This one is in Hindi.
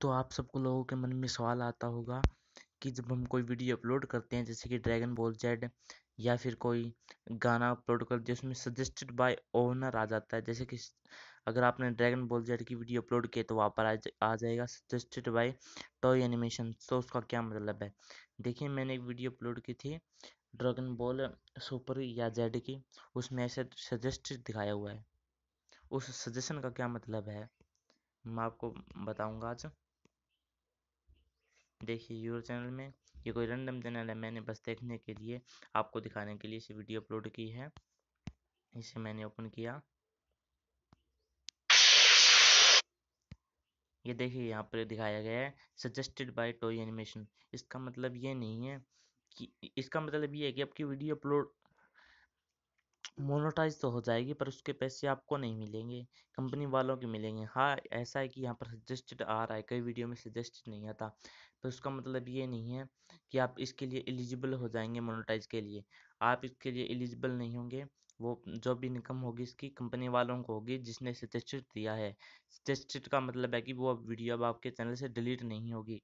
तो आप सबको लोगों के मन में सवाल आता होगा कि जब हम कोई वीडियो अपलोड करते हैं, जैसे कि ड्रैगन बॉल जेड या फिर कोई गाना अपलोड कर दिया उसमें सजेस्टेड बाय ओनर आ जाता है, जैसे कि अगर आपने ड्रैगन बॉल जेड की वीडियो अपलोड की तो वहाँ पर आ जाएगा सजेस्टेड बाय टॉय एनिमेशन तो उसका क्या मतलब है? देखिए, मैंने एक वीडियो अपलोड की थी ड्रैगन बॉल सुपर या जेड की, उसमें ऐसे सजेस्टेड दिखाया हुआ है। उस सजेशन का क्या मतलब है? मैं आपको बताऊँगा आज। देखिए यूर चैनल में। ये कोई रैंडम चैनल है मैंने बस देखने के लिए आपको दिखाने के लिए इसे वीडियो अपलोड की है। इसे मैंने ओपन किया। ये देखिए यहाँ पर दिखाया गया है सजेस्टेड बाय टॉय एनिमेशन इसका मतलब ये नहीं है कि, इसका मतलब ये है कि आपकी वीडियो अपलोड मोनोटाइज तो हो जाएगी, पर उसके पैसे आपको नहीं मिलेंगे, कंपनी वालों के मिलेंगे। हाँ ऐसा है कि यहाँ पर सजेस्टेड आ रहा है, कई वीडियो में सजेस्टेड नहीं आता तो उसका मतलब ये नहीं है कि आप इसके लिए एलिजिबल हो जाएँगे मोनोटाइज के लिए। आप इसके लिए एलिजिबल नहीं होंगे, वो जो भी इनकम होगी इसकी, कंपनी वालों को होगी, जिसने सजेस्टेड दिया है। सजेस्टेड का मतलब है कि वो वीडियो अब आपके चैनल से डिलीट नहीं होगी।